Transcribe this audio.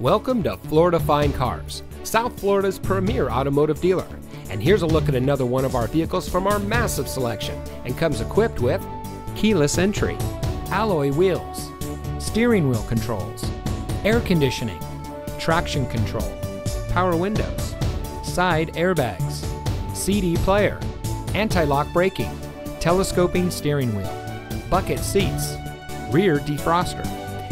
Welcome to Florida Fine Cars, South Florida's premier automotive dealer. And here's a look at another one of our vehicles from our massive selection and comes equipped with keyless entry, alloy wheels, steering wheel controls, air conditioning, traction control, power windows, side airbags, CD player, anti-lock braking, telescoping steering wheel, bucket seats, rear defroster,